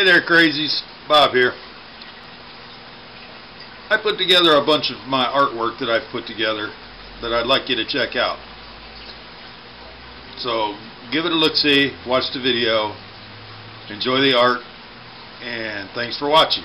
Hey there crazies, Bob here. I put together a bunch of my artwork that I've put together that I'd like you to check out. So give it a look-see, watch the video, enjoy the art, and thanks for watching.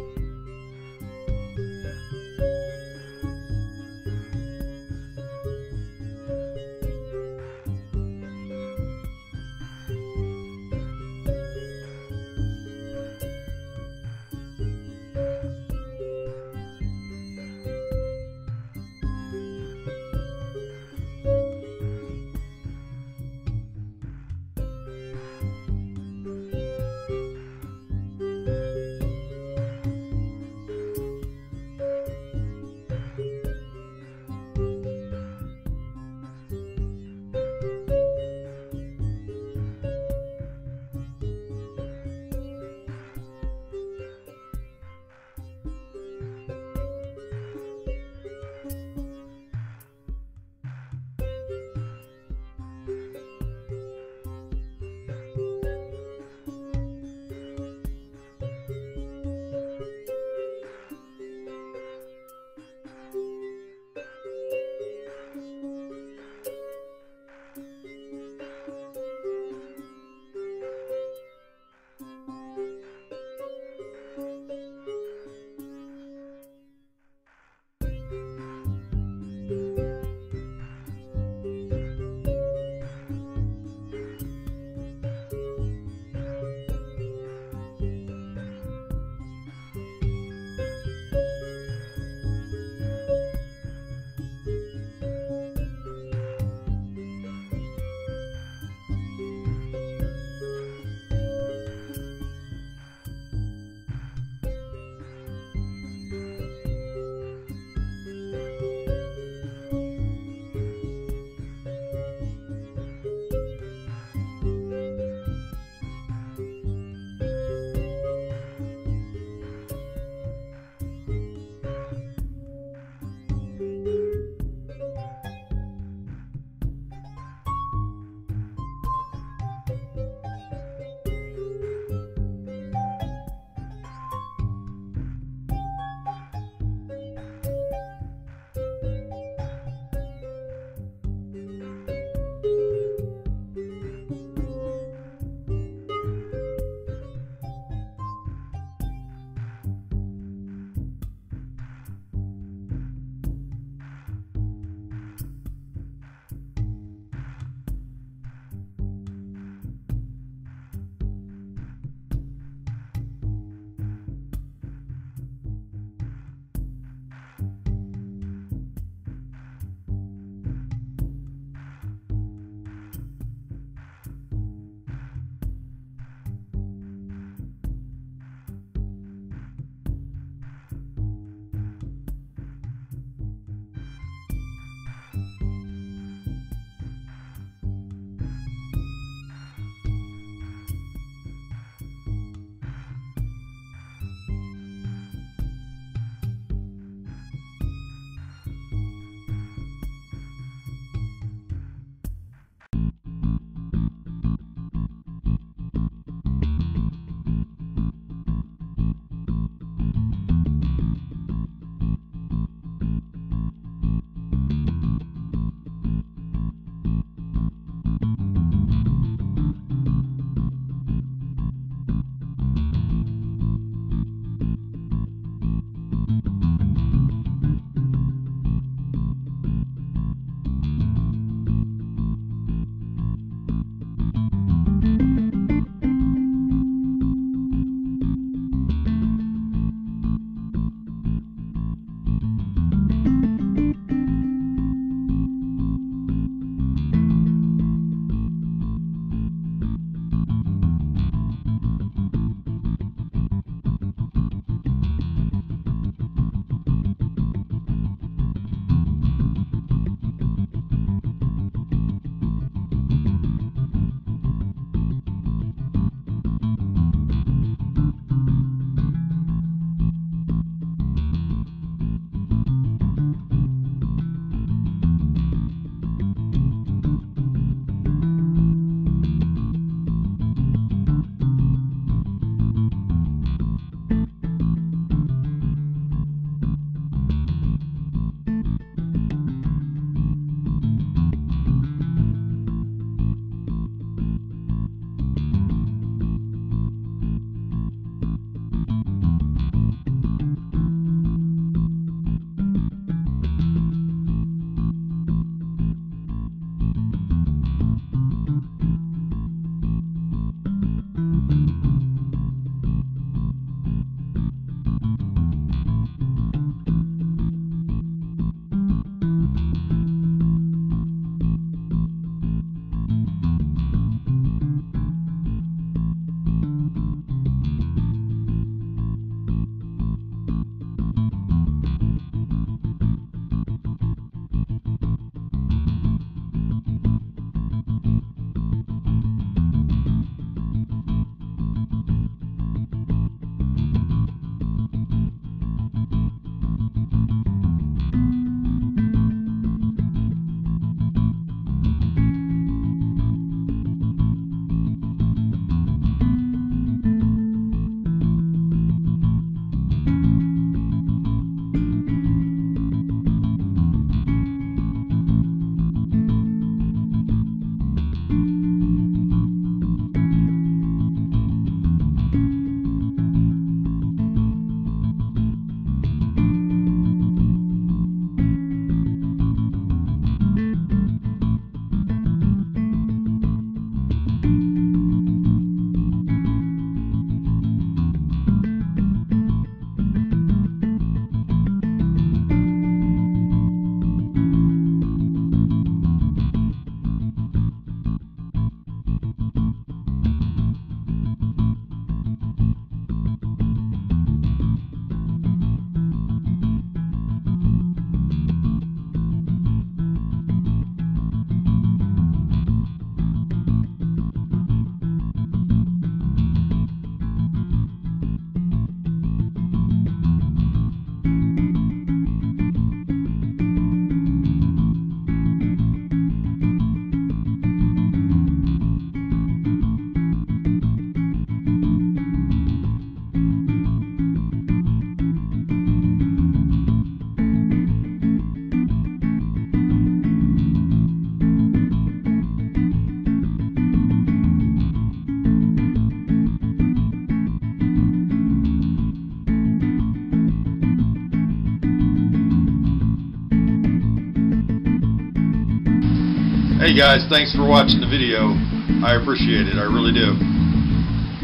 Hey guys, thanks for watching the video. I appreciate it. I really do.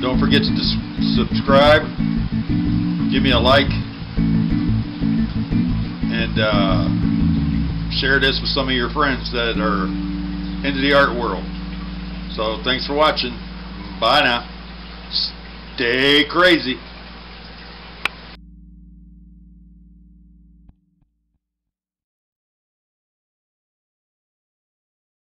Don't forget to subscribe. Give me a like. And uh, share this with some of your friends that are into the art world. So thanks for watching. Bye now. Stay crazy.